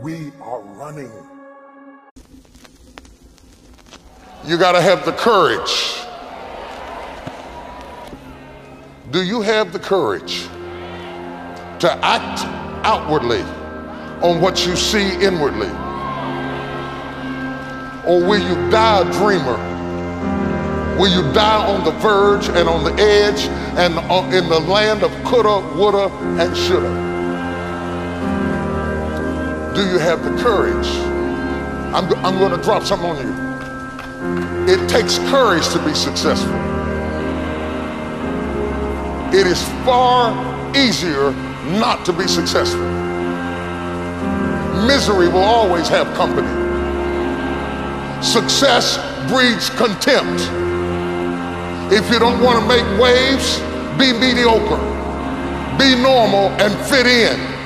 We are running. You got to have the courage. Do you have the courage to act outwardly on what you see inwardly? Or will you die a dreamer? Will you die on the verge and on the edge and uh, in the land of coulda, woulda, and shoulda? Do you have the courage? I'm, I'm going to drop something on you. It takes courage to be successful. It is far easier not to be successful. Misery will always have company. Success breeds contempt. If you don't want to make waves, be mediocre, be normal, and fit in.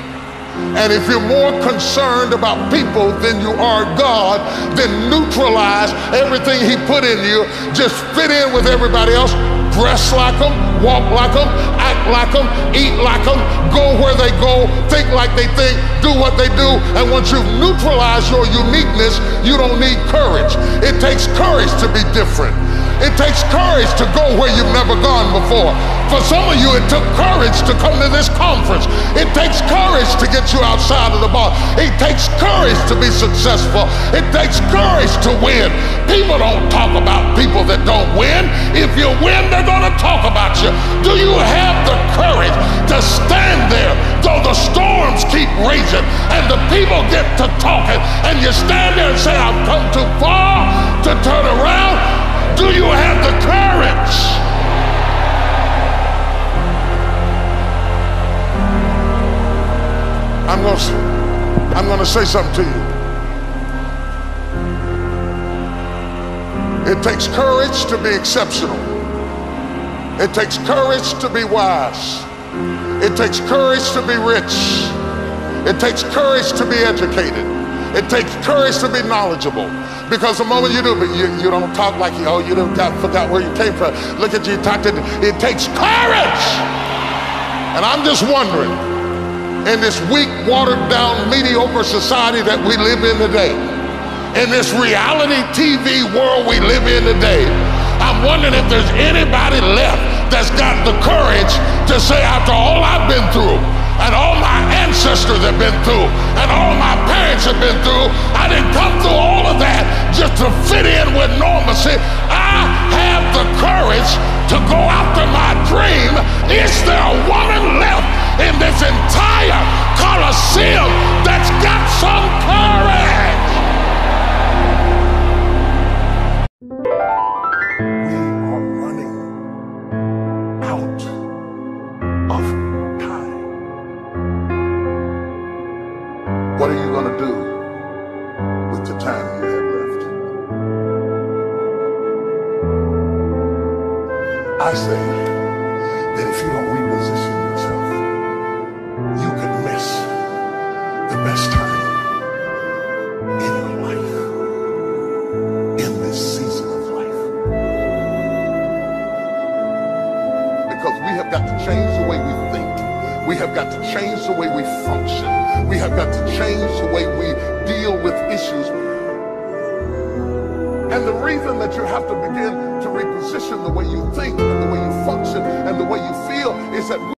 And if you're more concerned about people than you are God, then neutralize everything He put in you. Just fit in with everybody else. Dress like them, walk like them, act like them, eat like them, go where they go, think like they think, do what they do. And once you've neutralized your uniqueness, you don't need courage. It takes courage to be different. It takes courage to go where you've never gone before. For some of you, it took courage to come to this conference. It takes courage to get you outside of the box. It takes courage to be successful. It takes courage to win. People don't talk about people that don't win. If you win, they're going to talk about you. Do you have the courage to stand there though the storms keep raging and the people get to talking and you stand there and say, I've come too far to turn around? I'm to I'm to say something to you. It takes courage to be exceptional. It takes courage to be wise. It takes courage to be rich. It takes courage to be educated. It takes courage to be knowledgeable. Because the moment you do, but you, you don't talk like, you, oh, you don't got, forgot where you came from. Look at you, talked it. It takes courage. And I'm just wondering, in this weak, watered down, mediocre society that we live in today, in this reality TV world we live in today, I'm wondering if there's anybody left that's got the courage to say, after all I've been through, and all my ancestors have been through, and all my parents have been through, I didn't come through all of that just to fit in with normalcy. I have the courage to go after my dream. Is there a woman left in this entire Coliseum that's got some courage? We are running out of time. What are you going to do with the time you have left? I say got to change the way we think. We have got to change the way we function. We have got to change the way we deal with issues. And the reason that you have to begin to reposition the way you think and the way you function and the way you feel is that